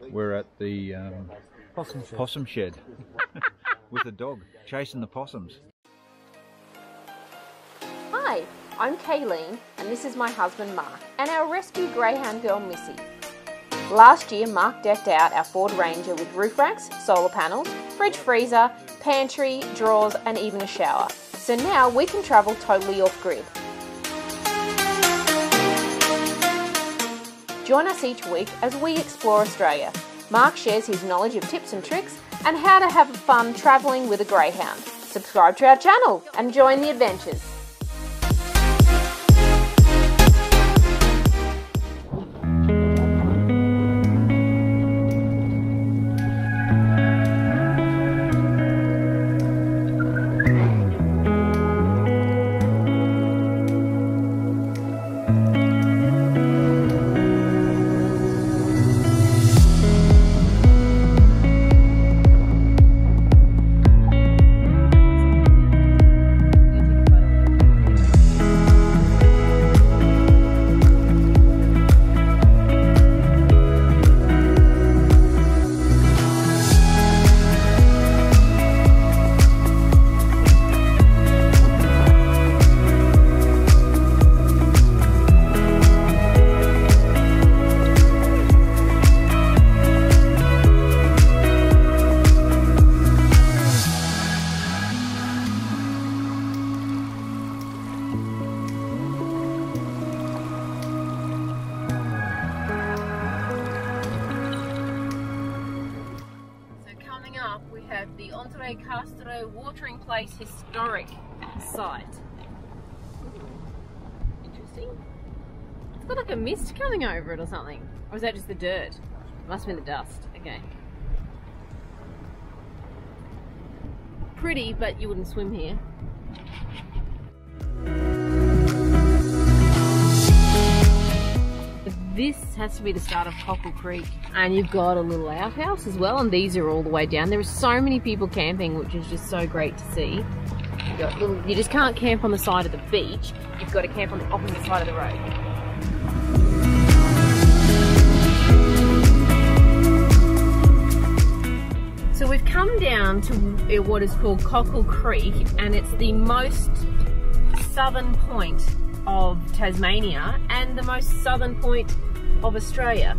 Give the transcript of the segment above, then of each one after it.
We're at the um, Possum shed. possum shed with the dog chasing the possums. Hi, I'm Kayleen, and this is my husband Mark, and our rescue greyhound girl Missy. Last year, Mark decked out our Ford Ranger with roof racks, solar panels, fridge freezer, pantry, drawers, and even a shower. So now we can travel totally off grid. Join us each week as we explore Australia. Mark shares his knowledge of tips and tricks and how to have fun travelling with a greyhound. Subscribe to our channel and join the adventures. Castro Watering Place Historic Site. Interesting. It's got like a mist coming over it or something. Or is that just the dirt? It Must been the dust. Okay. Pretty, but you wouldn't swim here. This has to be the start of Cockle Creek, and you've got a little outhouse as well, and these are all the way down. There are so many people camping, which is just so great to see. Little, you just can't camp on the side of the beach, you've got to camp on the opposite side of the road. So we've come down to what is called Cockle Creek, and it's the most southern point of Tasmania and the most southern point of Australia.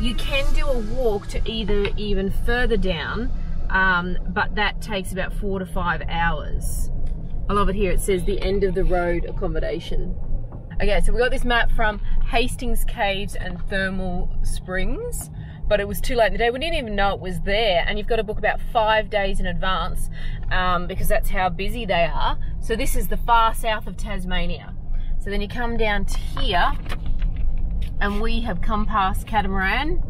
You can do a walk to either even further down, um, but that takes about four to five hours. I love it here. It says the end of the road accommodation. Okay, so we got this map from Hastings Caves and Thermal Springs, but it was too late in the day. We didn't even know it was there, and you've got to book about five days in advance um, because that's how busy they are. So this is the far south of Tasmania. So then you come down to here, and we have come past Catamaran,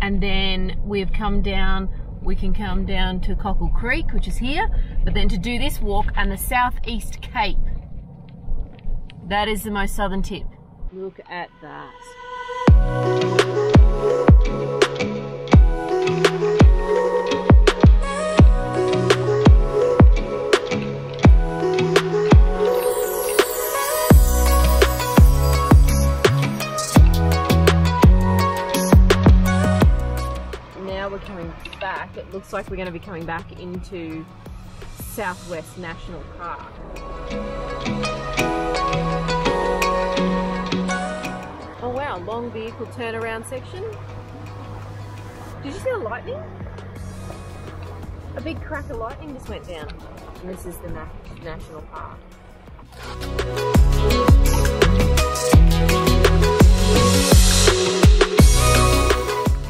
and then we have come down. We can come down to Cockle Creek, which is here, but then to do this walk and the southeast cape. That is the most southern tip. Look at that. Looks like we're going to be coming back into Southwest National Park. Oh wow, long vehicle turnaround section. Did you see the lightning? A big crack of lightning just went down. And this is the na national park.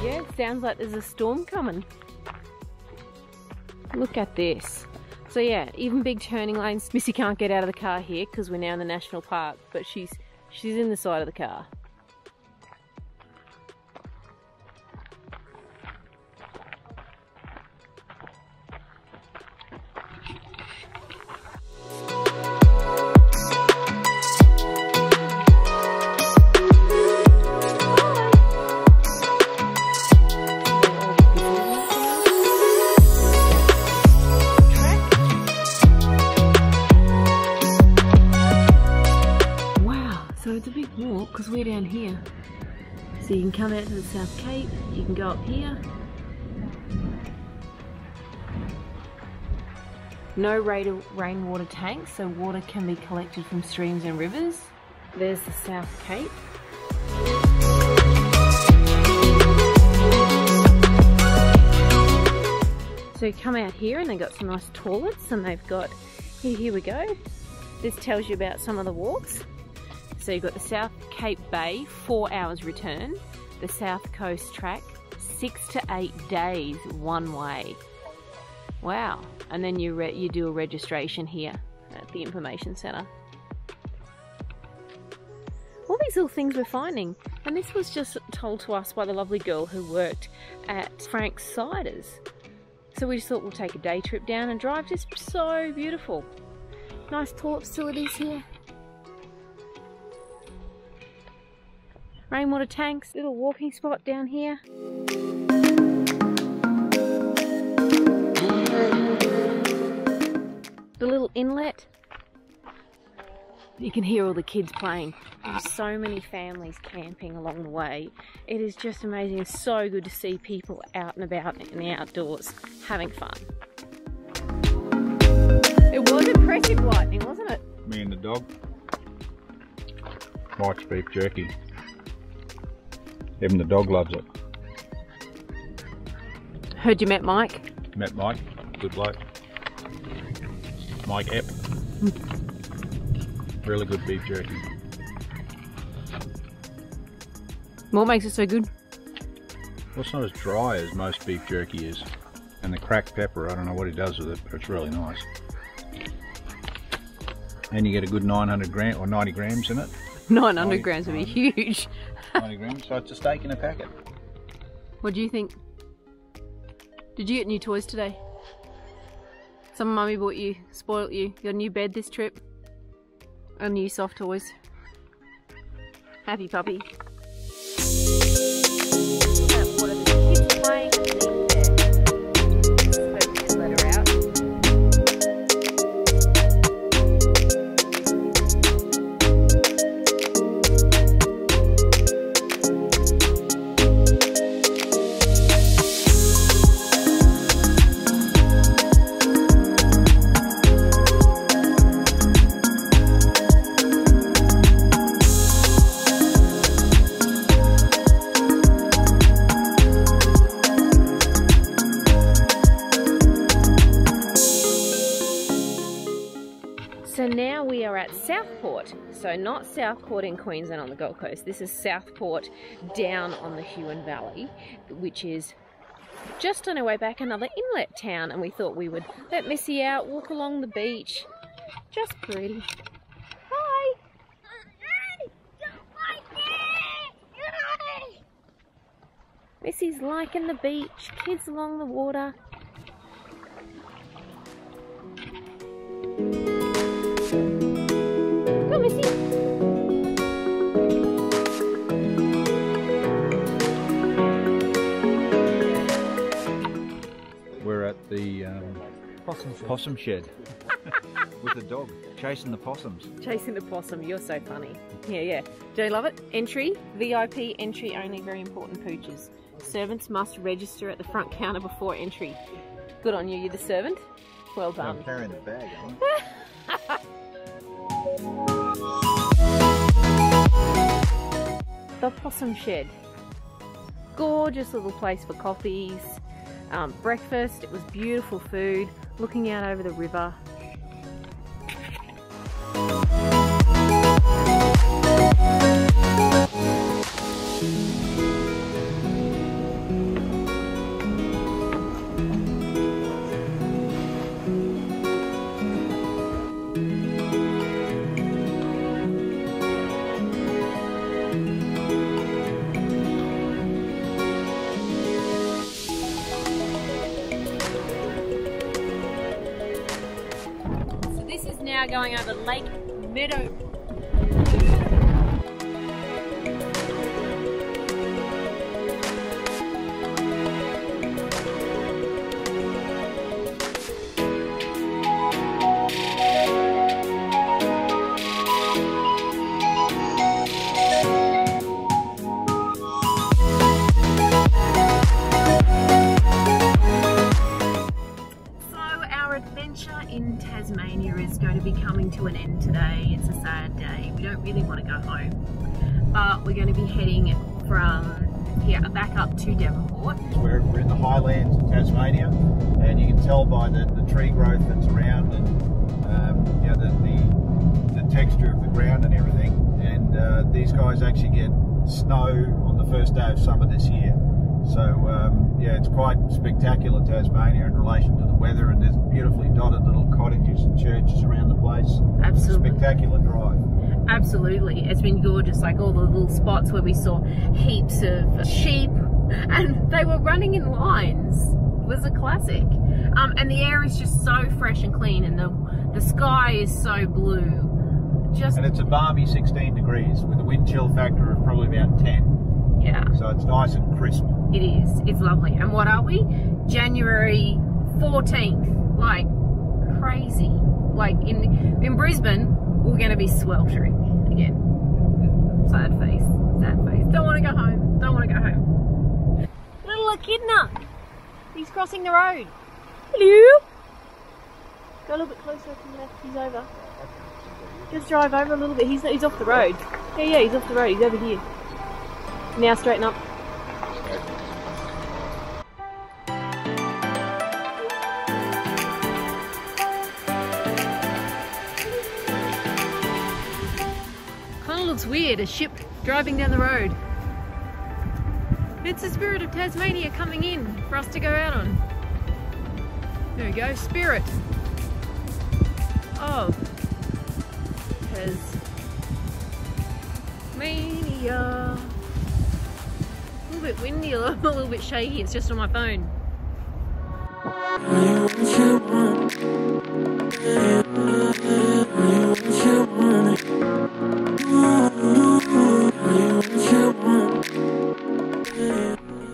Yeah, sounds like there's a storm coming. Look at this. So yeah, even big turning lanes. Missy can't get out of the car here because we're now in the national park, but she's she's in the side of the car. To the South Cape, you can go up here. No rainwater tanks, so water can be collected from streams and rivers. There's the South Cape. So you come out here and they've got some nice toilets and they've got, here, here we go. This tells you about some of the walks. So you've got the South Cape Bay, four hours return. The South Coast track, six to eight days one way. Wow. And then you, you do a registration here at the information centre. All these little things we're finding. And this was just told to us by the lovely girl who worked at Frank's Ciders. So we just thought we'll take a day trip down and drive. Just so beautiful. Nice toilet facilities here. Rainwater tanks, little walking spot down here. The little inlet. You can hear all the kids playing. There's so many families camping along the way. It is just amazing. It's so good to see people out and about in the outdoors having fun. It was impressive lightning, wasn't it? Me and the dog. Mike's beef jerky. Even the dog loves it. Heard you met Mike? Met Mike. Good bloke. Mike Epp. really good beef jerky. What makes it so good? Well, it's not as dry as most beef jerky is. And the cracked pepper, I don't know what he does with it, but it's really nice. And you get a good 900 gram or 90 grams in it. 900 90, grams would be huge. 90 grams, so it's a steak in a packet. What do you think? Did you get new toys today? Some mummy bought you, spoilt you. You got a new bed this trip. And new soft toys. Happy puppy. So not Southport in Queensland on the Gold Coast. This is Southport down on the Huon Valley, which is just on our way back another inlet town. And we thought we would let Missy out, walk along the beach. Just pretty. Hi. Missy's liking the beach, kids along the water. Um, possum shed. Possum shed. With the dog, chasing the possums. Chasing the possum, you're so funny. Yeah, yeah. Do you love it? Entry, VIP entry only, very important pooches. Servants must register at the front counter before entry. Good on you, you're the servant. Well done. I'm carrying the bag, The Possum Shed. Gorgeous little place for coffees, um, breakfast. It was beautiful food, looking out over the river. Now going over Lake Meadow tell by the, the tree growth that's around and um, you know, the, the, the texture of the ground and everything. And uh, these guys actually get snow on the first day of summer this year. So um, yeah, it's quite spectacular Tasmania in relation to the weather, and there's beautifully dotted little cottages and churches around the place. Absolutely. Spectacular drive. Absolutely. It's been gorgeous, like all the little spots where we saw heaps of sheep and they were running in lines. It was a classic. Um, and the air is just so fresh and clean and the, the sky is so blue. Just, And it's a balmy 16 degrees with a wind chill factor of probably about 10. yeah, So it's nice and crisp. it is. It's lovely. And what are we? January 14th. Like, crazy. Like, in, in Brisbane, we're going to be sweltering again. Sad face. Sad face. Don't want to go home. Don't want to go home. Little echidna. He's crossing the road. Hello. Go a little bit closer to the left. He's over. Just drive over a little bit. He's, he's off the road. Yeah, yeah, he's off the road. He's over here. Now straighten up. Kind of looks weird, a ship driving down the road. It's the spirit of Tasmania coming in for us to go out on. There we go, spirit of Tasmania. A little bit windy, a little, a little bit shaky, it's just on my phone.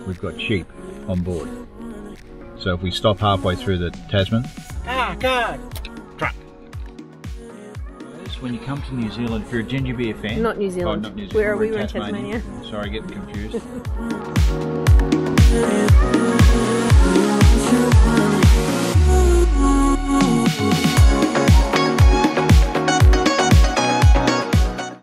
We've got sheep on board. So if we stop halfway through the Tasman. Ah, God! Truck. When you come to New Zealand, if you're a ginger beer fan. Not New Zealand. Oh, not New Zealand. Where are we? We're in Tasmania. Tasmania. Sorry, getting confused.